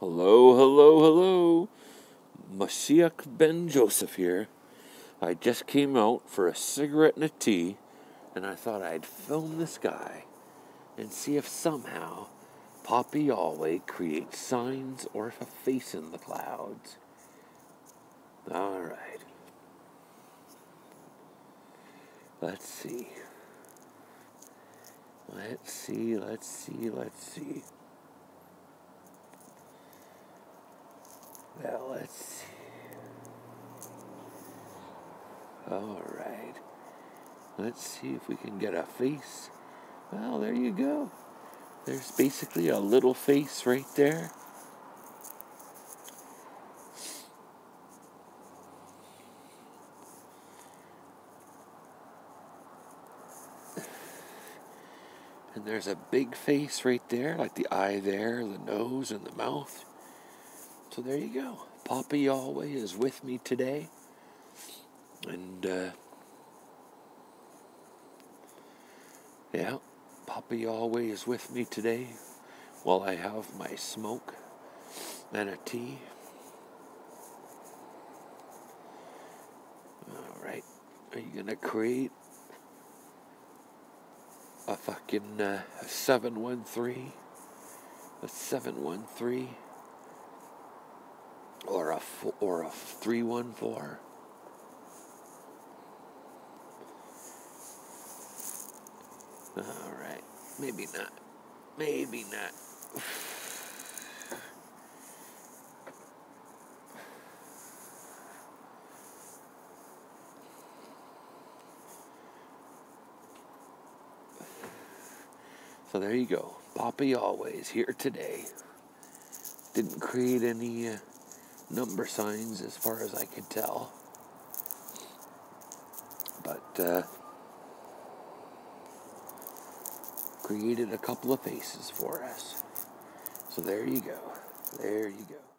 Hello, hello, hello. Mashiach Ben Joseph here. I just came out for a cigarette and a tea, and I thought I'd film this guy and see if somehow Poppy Yahweh creates signs or a face in the clouds. All right. Let's see. Let's see, let's see, let's see. Well, let's see. All right. Let's see if we can get a face. Well, there you go. There's basically a little face right there. And there's a big face right there, like the eye there, the nose, and the mouth. So there you go. Papa Yahweh is with me today. And, uh, yeah, Papa Yahweh is with me today while I have my smoke and a tea. All right. Are you going to create a fucking uh, 713? A 713? Or a or a three one four. All right, maybe not, maybe not. So there you go. Papa always here today. Didn't create any uh, number signs as far as I could tell. But uh, created a couple of faces for us. So there you go. There you go.